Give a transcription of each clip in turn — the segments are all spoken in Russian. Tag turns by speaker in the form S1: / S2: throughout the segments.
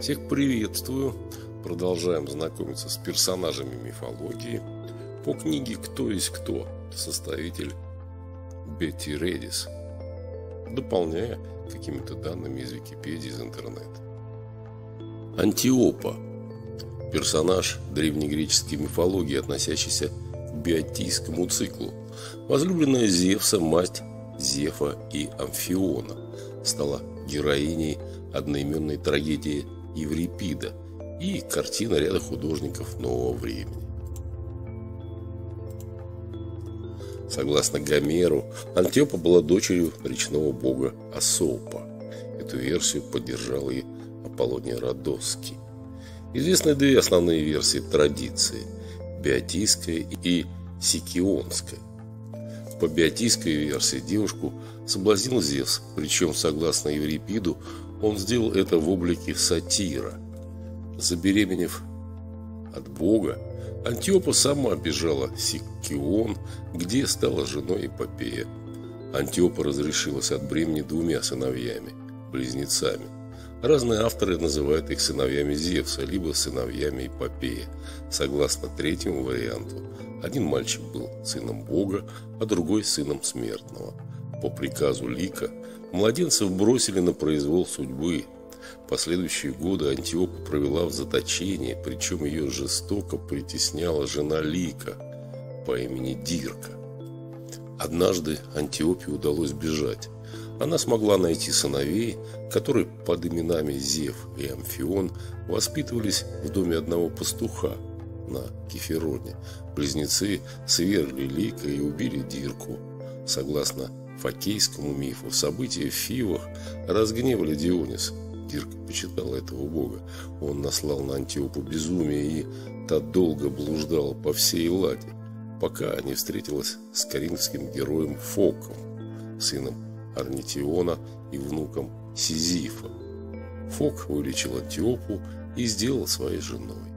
S1: Всех приветствую. Продолжаем знакомиться с персонажами мифологии по книге «Кто есть кто» составитель Бетти Редис, дополняя какими-то данными из Википедии, из интернета. Антиопа – персонаж древнегреческой мифологии, относящийся к биотийскому циклу. Возлюбленная Зевса, мать Зефа и Амфиона, стала героиней одноименной трагедии Еврипида и картина ряда художников нового времени. Согласно Гомеру, Антиопа была дочерью речного бога Асопа. Эту версию поддержал и Аполлоний Родосский. Известны две основные версии традиции – биотийская и сикионская. По биотийской версии девушку соблазнил Зевс, причем, согласно Еврипиду, он сделал это в облике сатира. Забеременев от Бога, Антиопа сама бежала Сиккион, где стала женой Эпопея. Антиопа разрешилась от бремени двумя сыновьями, близнецами. Разные авторы называют их сыновьями Зевса, либо сыновьями Эпопея. Согласно третьему варианту, один мальчик был сыном Бога, а другой сыном смертного. По приказу Лика Младенцев бросили на произвол судьбы. Последующие годы Антиопа провела в заточении, причем ее жестоко притесняла жена Лика по имени Дирка. Однажды Антиопе удалось бежать. Она смогла найти сыновей, которые под именами Зев и Амфион воспитывались в доме одного пастуха на Кефероне. Близнецы свергли Лика и убили Дирку. Согласно фокейскому мифу события в Фивах разгневали Дионис. Дирк почитал этого бога. Он наслал на Антиопу безумие, и та долго блуждала по всей Ладе, пока не встретилась с коринфским героем Фоком, сыном Арнитиона и внуком Сизифа. Фок вылечил Антиопу и сделал своей женой.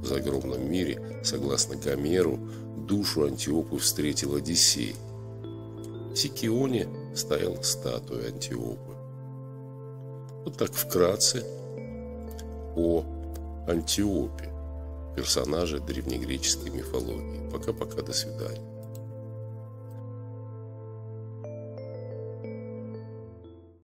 S1: В загробном мире, согласно Гомеру, душу Антиопы встретил Одиссей – в Сикионе стояла статуя Антиопы. Вот так вкратце о Антиопе, персонаже древнегреческой мифологии. Пока-пока, до свидания.